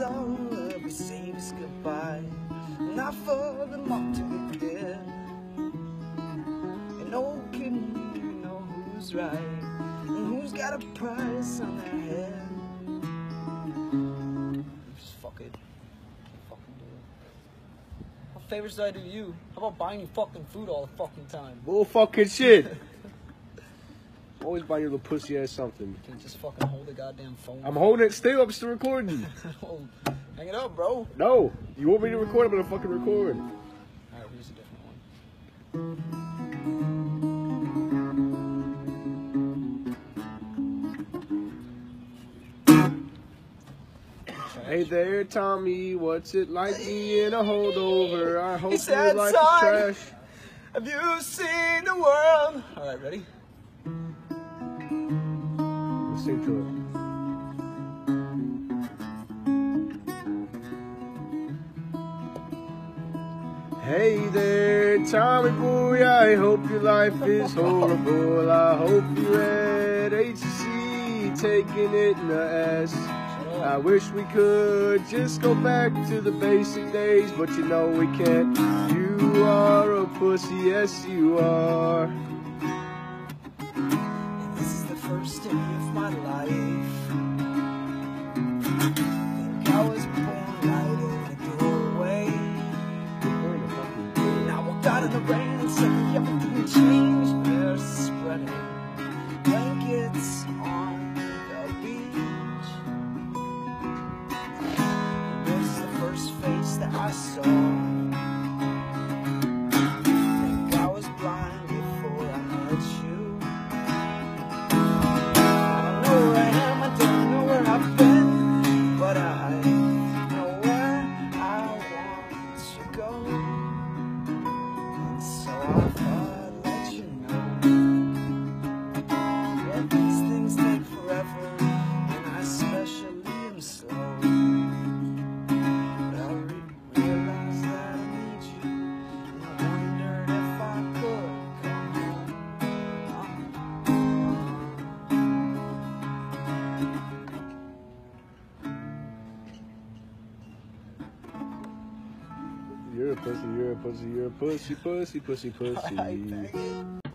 summer we say this goodbye. Not for the long to be clear. And oh, can you know who's right And who's got a price on their head. Just fuck it. Fucking do it. What favors do I do you? How about buying you fucking food all the fucking time? Bull fucking shit. Always buy your little pussy ass something. Can you just fucking hold the goddamn phone? I'm holding it still. I'm still recording. Oh, Hang it up, bro. No, you want me to record? I'm gonna fucking record. Alright, here's a different one. Hey there, Tommy. What's it like being a holdover? I hope life is trash. Have you seen the world? Alright, ready? Hey there, Tommy boy. I hope your life is horrible. I hope you're at HC taking it in the ass. I wish we could just go back to the basic days, but you know we can't. You are a pussy, yes you are. First day of my life. Think I was born right in the doorway. And I out in the rain and suddenly everything changed. They're spreading blankets on the beach. This is the first face that I saw. Go. And so I You're a pussy, you're a pussy, you're a pussy, pussy, pussy, pussy.